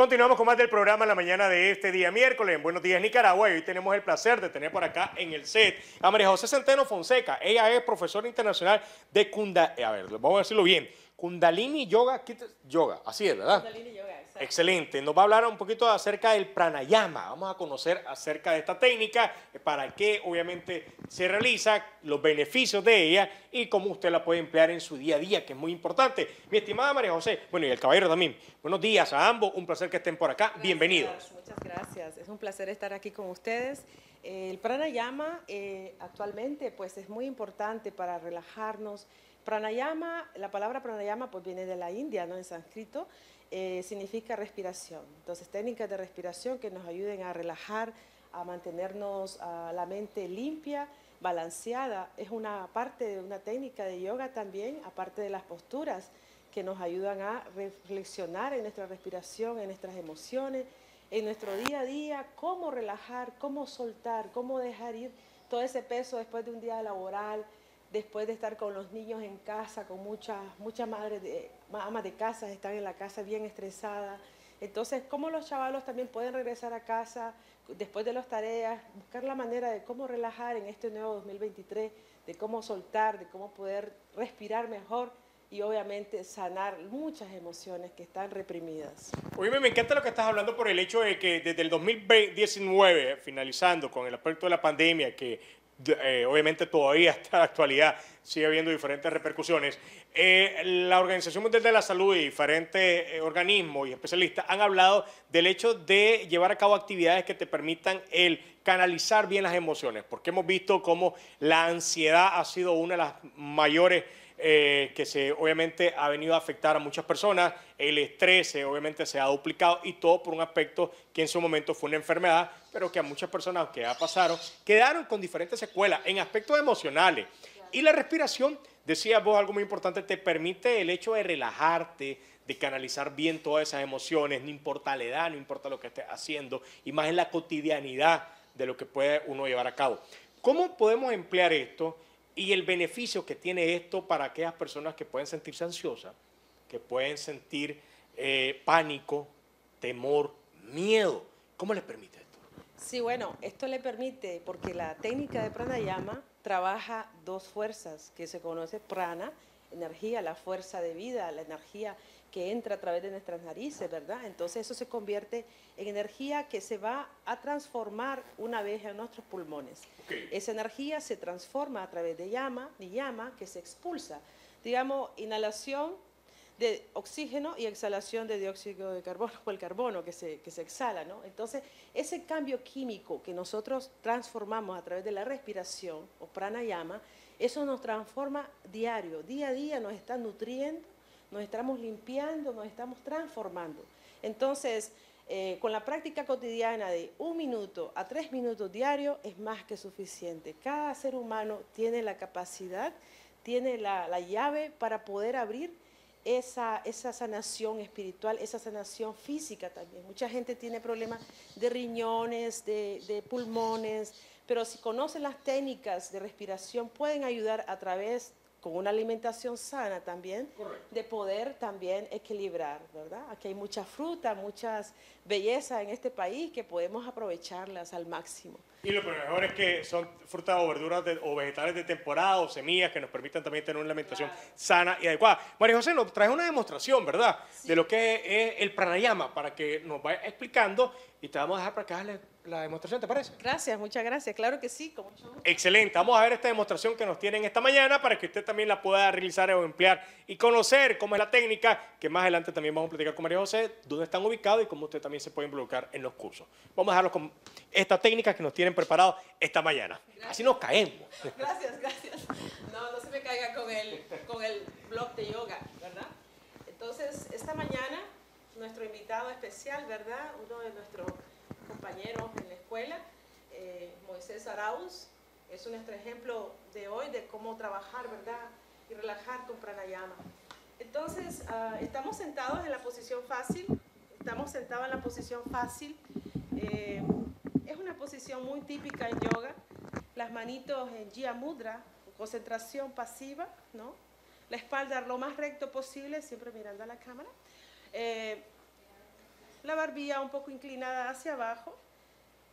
Continuamos con más del programa en la mañana de este día miércoles en Buenos Días Nicaragua y hoy tenemos el placer de tener por acá en el set a María José Centeno Fonseca. Ella es profesora internacional de Kunda, a ver, vamos a decirlo bien, Kundalini Yoga, Yoga, así es, ¿verdad? Kundalini Yoga. Excelente. Nos va a hablar un poquito acerca del pranayama. Vamos a conocer acerca de esta técnica, para qué obviamente se realiza, los beneficios de ella y cómo usted la puede emplear en su día a día, que es muy importante. Mi estimada María José, bueno, y el caballero también. Buenos días a ambos. Un placer que estén por acá. Bienvenidos. Muchas gracias. Es un placer estar aquí con ustedes. El pranayama eh, actualmente pues es muy importante para relajarnos. Pranayama, la palabra pranayama pues viene de la India, ¿no? En sánscrito eh, significa respiración. Entonces, técnicas de respiración que nos ayuden a relajar, a mantenernos la mente limpia, balanceada. Es una parte de una técnica de yoga también, aparte de las posturas que nos ayudan a reflexionar en nuestra respiración, en nuestras emociones, en nuestro día a día, cómo relajar, cómo soltar, cómo dejar ir todo ese peso después de un día laboral, después de estar con los niños en casa, con muchas muchas madres, de, amas de casa están en la casa bien estresadas. Entonces, cómo los chavalos también pueden regresar a casa después de las tareas, buscar la manera de cómo relajar en este nuevo 2023, de cómo soltar, de cómo poder respirar mejor y obviamente sanar muchas emociones que están reprimidas. Oye, me encanta lo que estás hablando por el hecho de que desde el 2019, finalizando con el aspecto de la pandemia, que eh, obviamente todavía hasta la actualidad sigue habiendo diferentes repercusiones. Eh, la Organización Mundial de la Salud y diferentes eh, organismos y especialistas han hablado del hecho de llevar a cabo actividades que te permitan el canalizar bien las emociones, porque hemos visto cómo la ansiedad ha sido una de las mayores eh, que se obviamente ha venido a afectar a muchas personas, el estrés obviamente se ha duplicado y todo por un aspecto que en su momento fue una enfermedad, pero que a muchas personas que ya pasaron quedaron con diferentes secuelas en aspectos emocionales. Y la respiración, decía vos algo muy importante, te permite el hecho de relajarte, de canalizar bien todas esas emociones, no importa la edad, no importa lo que estés haciendo, y más en la cotidianidad de lo que puede uno llevar a cabo. ¿Cómo podemos emplear esto? Y el beneficio que tiene esto para aquellas personas que pueden sentirse ansiosas, que pueden sentir eh, pánico, temor, miedo. ¿Cómo les permite esto? Sí, bueno, esto le permite, porque la técnica de pranayama trabaja dos fuerzas que se conoce prana, energía, la fuerza de vida, la energía que entra a través de nuestras narices, ¿verdad? Entonces eso se convierte en energía que se va a transformar una vez en nuestros pulmones. Esa energía se transforma a través de llama, de llama que se expulsa. Digamos, inhalación de oxígeno y exhalación de dióxido de carbono o el carbono que se, que se exhala, ¿no? Entonces, ese cambio químico que nosotros transformamos a través de la respiración o pranayama, eso nos transforma diario, día a día nos está nutriendo nos estamos limpiando, nos estamos transformando. Entonces, eh, con la práctica cotidiana de un minuto a tres minutos diarios es más que suficiente. Cada ser humano tiene la capacidad, tiene la, llave para poder abrir esa, esa, sanación espiritual, esa sanación física también. Mucha gente tiene problemas de riñones, de, de pulmones, pero si conocen las técnicas de respiración pueden ayudar a través con una alimentación sana también, de poder también equilibrar, ¿verdad? Aquí hay mucha fruta, muchas bellezas en este país que podemos aprovecharlas al máximo. Y lo mejor es que son frutas o verduras o vegetales de temporada o semillas que nos permitan también tener una alimentación sana y adecuada. María José nos trae una demostración, ¿verdad? De lo que es el pranayama para que nos vaya explicando y te vamos a dejar para que hagas la demostración, ¿te parece? Gracias, muchas gracias. Claro que sí, con mucho gusto. Excelente. Vamos a ver esta demostración que nos tienen esta mañana para que usted también la pueda realizar o emplear y conocer cómo es la técnica, que más adelante también vamos a platicar con María José, dónde están ubicados y cómo usted también se puede involucrar en los cursos. Vamos a dejarlo con esta técnica que nos tienen preparado esta mañana. Así nos caemos. Gracias, gracias. No, no se me caiga con el, con el blog de yoga, ¿verdad? Entonces, esta mañana, nuestro invitado especial, ¿verdad? Uno de nuestros compañeros en la escuela, eh, Moisés Arauz, es nuestro ejemplo de hoy de cómo trabajar, ¿verdad? Y relajar con pranayama. Entonces, ah, estamos sentados en la posición fácil, estamos sentados en la posición fácil. Eh, una posición muy típica en yoga. Las manitos en Jia Mudra, concentración pasiva, ¿no? La espalda lo más recto posible, siempre mirando a la cámara. Eh, la barbilla un poco inclinada hacia abajo.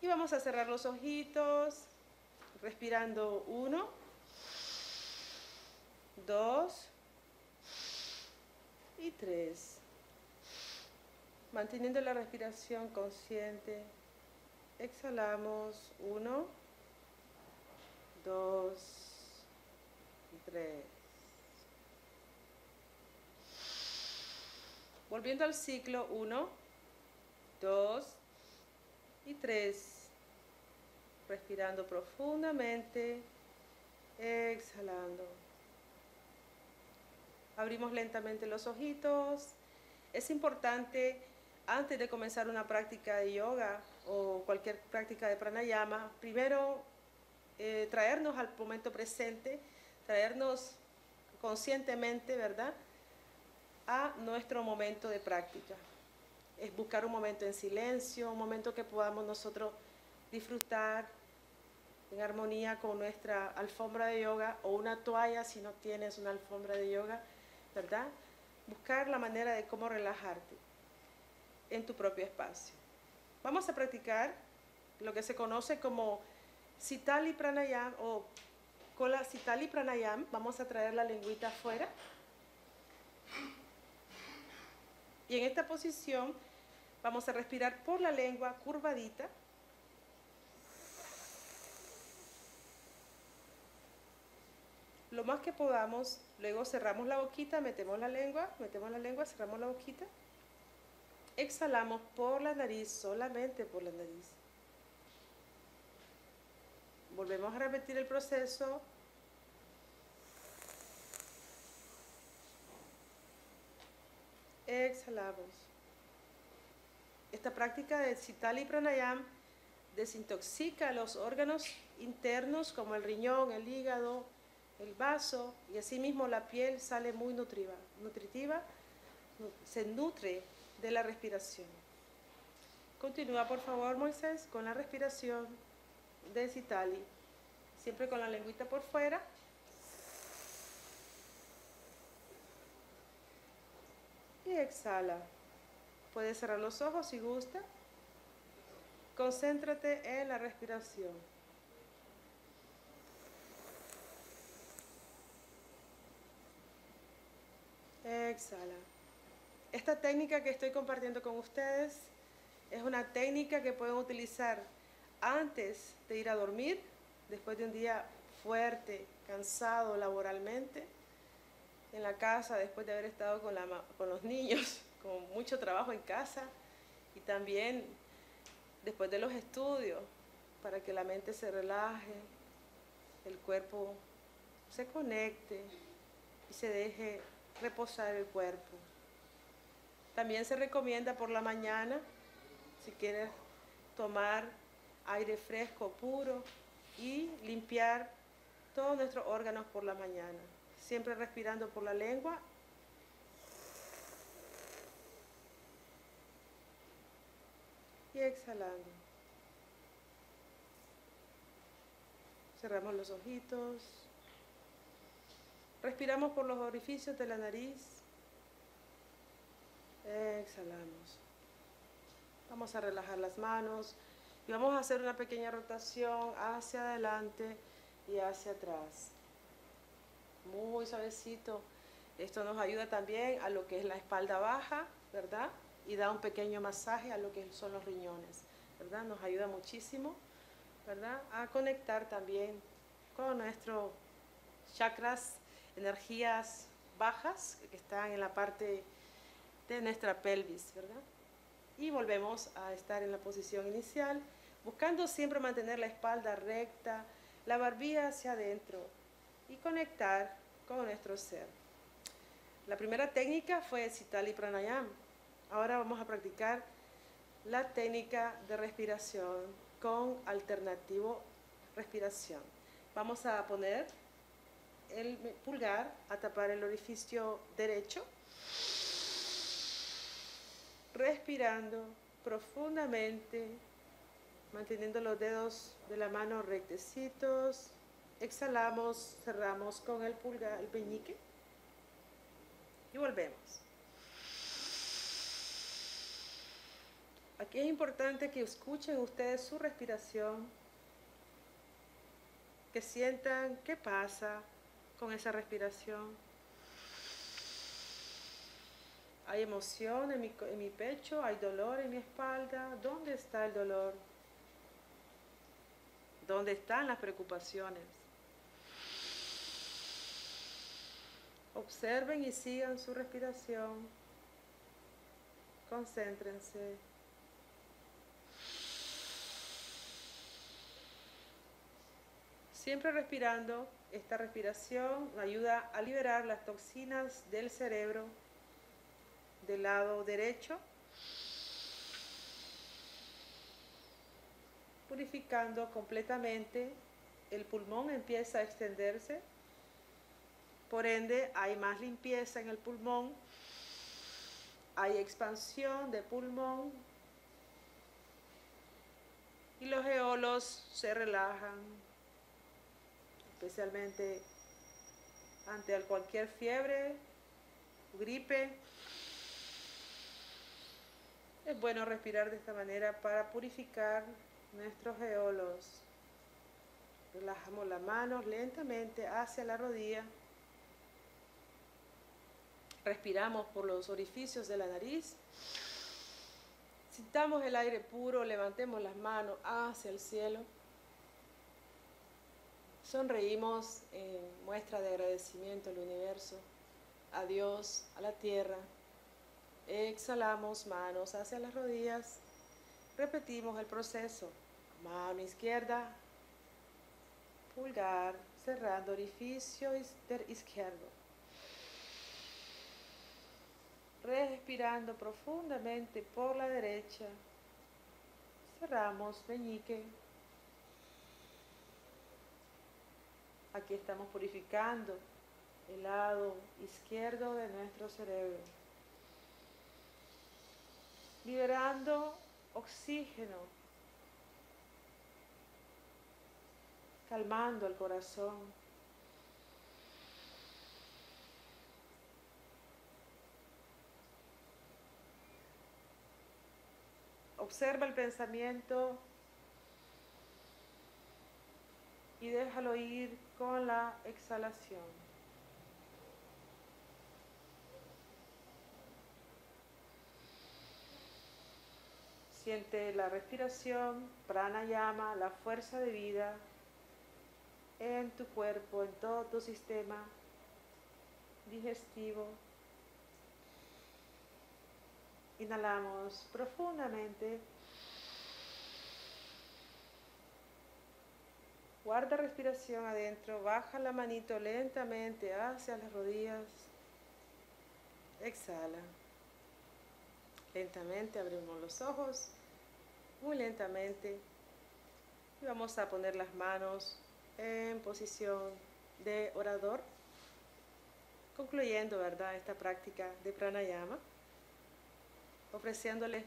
Y vamos a cerrar los ojitos, respirando uno, dos y tres. Manteniendo la respiración consciente, exhalamos uno, dos y tres. Volviendo al ciclo, uno, dos y tres. Respirando profundamente, exhalando. Abrimos lentamente los ojitos. Es importante, antes de comenzar una práctica de yoga o cualquier práctica de pranayama, primero eh, traernos al momento presente, traernos conscientemente, ¿verdad?, a nuestro momento de práctica. Es buscar un momento en silencio, un momento que podamos nosotros disfrutar en armonía con nuestra alfombra de yoga o una toalla si no tienes una alfombra de yoga ¿verdad? Buscar la manera de cómo relajarte en tu propio espacio. Vamos a practicar lo que se conoce como Sitali Pranayam o con la Sitali Pranayam. Vamos a traer la lengüita afuera. Y en esta posición vamos a respirar por la lengua curvadita lo más que podamos. Luego cerramos la boquita, metemos la lengua, metemos la lengua, cerramos la boquita. Exhalamos por la nariz, solamente por la nariz. Volvemos a repetir el proceso. Exhalamos. Esta práctica de Sitali Pranayam desintoxica los órganos internos como el riñón, el hígado, el vaso y asimismo la piel sale muy nutritiva, nutritiva, se nutre de la respiración. Continúa por favor Moisés con la respiración de Citali, siempre con la lengüita por fuera. Y exhala. Puedes cerrar los ojos si gusta. Concéntrate en la respiración. Exhala. Esta técnica que estoy compartiendo con ustedes es una técnica que pueden utilizar antes de ir a dormir, después de un día fuerte, cansado laboralmente, en la casa, después de haber estado con, con los niños, con mucho trabajo en casa, y también después de los estudios, para que la mente se relaje, el cuerpo se conecte y se deje reposar el cuerpo. También se recomienda por la mañana, si quieres tomar aire fresco puro y limpiar todos nuestros órganos por la mañana. Siempre respirando por la lengua. Y exhalando. Cerramos los ojitos. Respiramos por los orificios de la nariz. Exhalamos. Vamos a relajar las manos y vamos a hacer una pequeña rotación hacia adelante y hacia atrás. Muy suavecito. Esto nos ayuda también a lo que es la espalda baja, ¿verdad? Y da un pequeño masaje a lo que son los riñones, ¿verdad? Nos ayuda muchísimo, ¿verdad? A conectar también con nuestros chakras energías bajas que están en la parte de nuestra pelvis, ¿verdad? Y volvemos a estar en la posición inicial, buscando siempre mantener la espalda recta, la barbilla hacia adentro y conectar con nuestro ser. La primera técnica fue Sitali Pranayam. Ahora vamos a practicar la técnica de respiración con alternativo respiración. Vamos a poner el pulgar a tapar el orificio derecho, respirando profundamente, manteniendo los dedos de la mano rectecitos. Exhalamos, cerramos con el pulgar, el peñique y volvemos. Y es importante que escuchen ustedes su respiración, que sientan qué pasa con esa respiración. Hay emoción en mi, en mi pecho, hay dolor en mi espalda. ¿Dónde está el dolor? ¿Dónde están las preocupaciones? Observen y sigan su respiración. Concéntrense. Siempre respirando, esta respiración ayuda a liberar las toxinas del cerebro del lado derecho purificando completamente, el pulmón empieza a extenderse, por ende hay más limpieza en el pulmón, hay expansión de pulmón y los geolos se relajan, especialmente ante cualquier fiebre, gripe. Es bueno respirar de esta manera para purificar nuestros geolos. Relajamos las manos lentamente hacia la rodilla. Respiramos por los orificios de la nariz. Sintamos el aire puro, levantemos las manos hacia el cielo. Sonreímos en muestra de agradecimiento al universo, a Dios, a la tierra. Exhalamos manos hacia las rodillas. Repetimos el proceso. Mano izquierda, pulgar, cerrando orificio izquierdo. Respirando profundamente por la derecha. Cerramos meñique. Aquí estamos purificando el lado izquierdo de nuestro cerebro. Liberando oxígeno, calmando el corazón. Observa el pensamiento y déjalo ir con la exhalación. Siente la respiración, pranayama, la fuerza de vida en tu cuerpo, en todo tu sistema digestivo. Inhalamos profundamente. Guarda respiración adentro, baja la manito lentamente hacia las rodillas. Exhala. Lentamente abrimos los ojos muy lentamente y vamos a poner las manos en posición de orador, concluyendo, ¿verdad?, esta práctica de pranayama, ofreciéndoles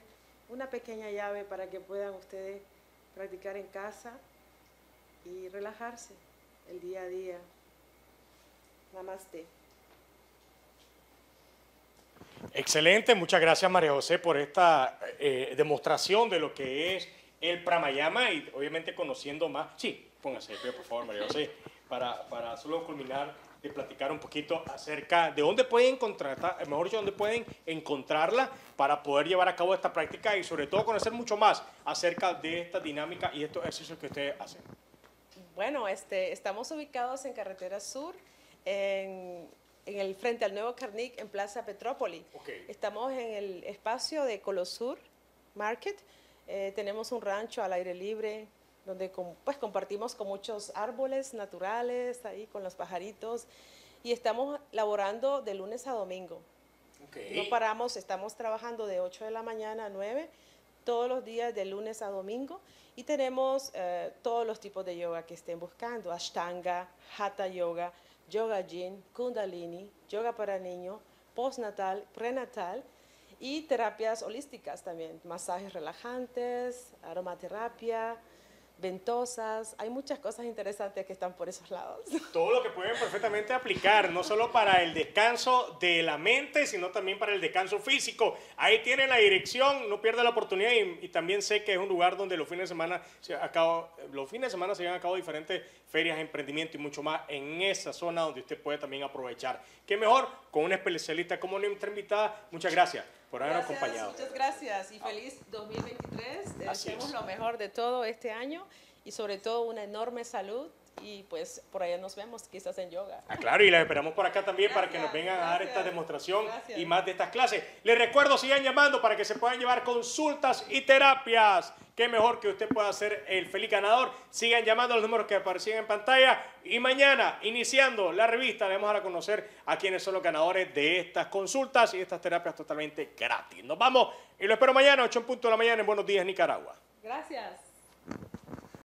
una pequeña llave para que puedan ustedes practicar en casa y relajarse el día a día. Namaste. Excelente, muchas gracias María José por esta eh, demostración de lo que es el pranayama y obviamente conociendo más. Sí, póngase por favor María José, para, para solo culminar de platicar un poquito acerca de dónde pueden encontrar, mejor dicho, dónde pueden encontrarla para poder llevar a cabo esta práctica y sobre todo conocer mucho más acerca de esta dinámica y estos ejercicios que ustedes hacen. Bueno, este, estamos ubicados en Carretera Sur, en en el frente al nuevo Carnic en Plaza Petrópoli. Estamos en el espacio de Colosur Market. Eh, tenemos un rancho al aire libre donde pues, compartimos con muchos árboles naturales, ahí con los pajaritos. Y estamos laborando de lunes a domingo. No paramos, estamos trabajando de 8 de la mañana a 9 todos los días de lunes a domingo y tenemos eh, todos los tipos de yoga que estén buscando, ashtanga, hatha yoga, yoga yin, kundalini, yoga para niños, postnatal, prenatal y terapias holísticas también, masajes relajantes, aromaterapia, ventosas, hay muchas cosas interesantes que están por esos lados. Todo lo que pueden perfectamente aplicar, no solo para el descanso de la mente, sino también para el descanso físico. Ahí tienen la dirección, no pierda la oportunidad y, también sé que es un lugar donde los fines de semana se acabo, los fines de semana se llevan a cabo diferentes ferias emprendimiento y mucho más en esa zona donde usted puede también aprovechar. Qué mejor con una especialista como nuestra invitada. Muchas gracias por haber acompañado. Muchas gracias y feliz 2023. Deseamos lo mejor de todo este año y sobre todo una enorme salud y pues por allá nos vemos quizás en yoga. Ah, claro, y les esperamos por acá también para que nos vengan a dar esta demostración y más de estas clases. Les recuerdo, sigan llamando para que se puedan llevar consultas y terapias. Qué mejor que usted pueda ser el feliz ganador. Sigan llamando a los números que aparecen en pantalla. Y mañana, iniciando la revista, le vamos a conocer a quienes son los ganadores de estas consultas y estas terapias totalmente gratis. Nos vamos y lo espero mañana, 8 en punto de la mañana en Buenos Días, Nicaragua. Gracias.